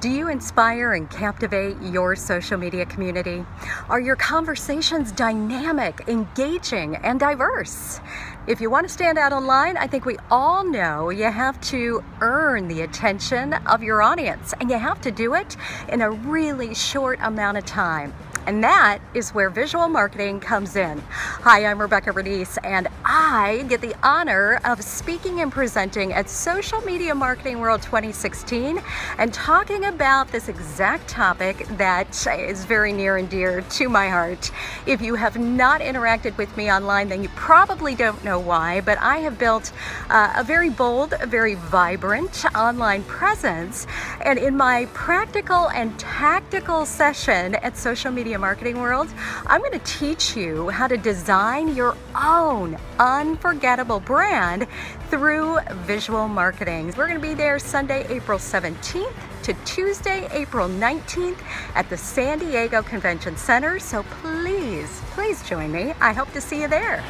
Do you inspire and captivate your social media community? Are your conversations dynamic, engaging, and diverse? If you want to stand out online, I think we all know you have to earn the attention of your audience, and you have to do it in a really short amount of time. And that is where visual marketing comes in. Hi, I'm Rebekah Radice, and I get the honor of speaking and presenting at Social Media Marketing World 2016 and talking about this exact topic that is very near and dear to my heart. If you have not interacted with me online, then you probably don't know why, but I have built uh, a very bold, a very vibrant online presence. And in my practical and tactical session at Social Media Marketing World, I'm going to teach you how to design your own unforgettable brand through visual marketing. We're going to be there Sunday, April 17th to Tuesday, April 19th at the San Diego Convention Center. So please, please join me. I hope to see you there.